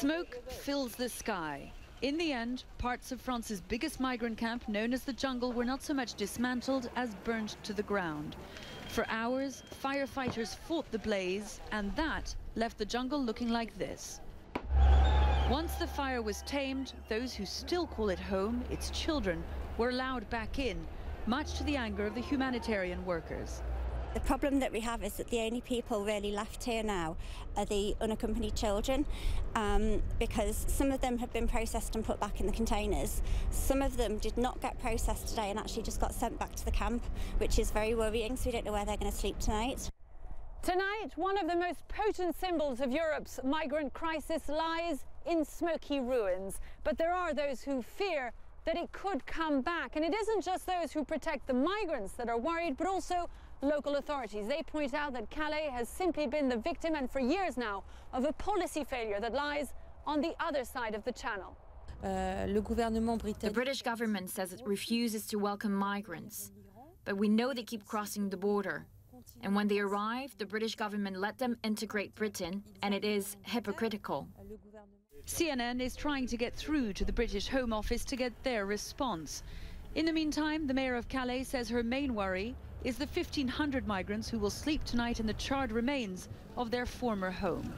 Smoke fills the sky. In the end, parts of France's biggest migrant camp, known as the jungle, were not so much dismantled as burnt to the ground. For hours, firefighters fought the blaze, and that left the jungle looking like this. Once the fire was tamed, those who still call it home, its children, were allowed back in, much to the anger of the humanitarian workers. The problem that we have is that the only people really left here now are the unaccompanied children um, because some of them have been processed and put back in the containers. Some of them did not get processed today and actually just got sent back to the camp, which is very worrying, so we don't know where they're going to sleep tonight. Tonight, one of the most potent symbols of Europe's migrant crisis lies in smoky ruins. But there are those who fear that it could come back. And it isn't just those who protect the migrants that are worried, but also local authorities. They point out that Calais has simply been the victim, and for years now, of a policy failure that lies on the other side of the channel. Uh, the British government says it refuses to welcome migrants, but we know they keep crossing the border. And when they arrive, the British government let them integrate Britain, and it is hypocritical. CNN is trying to get through to the British Home Office to get their response. In the meantime, the mayor of Calais says her main worry is the 1,500 migrants who will sleep tonight in the charred remains of their former home.